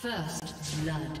First blood.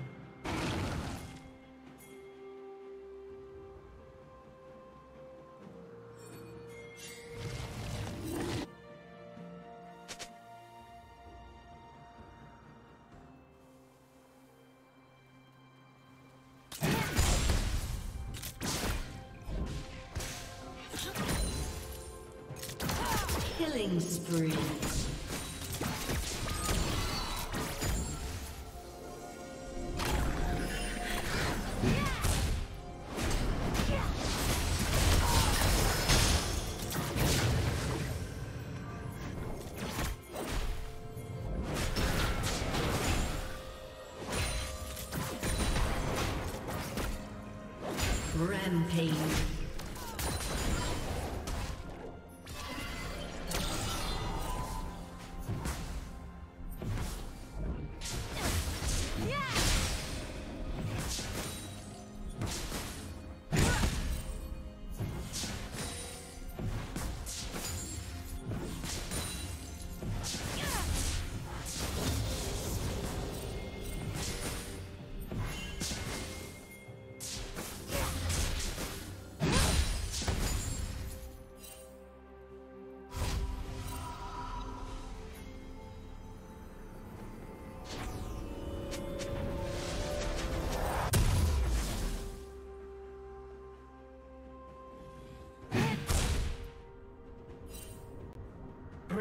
Rampage.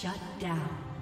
Shut down.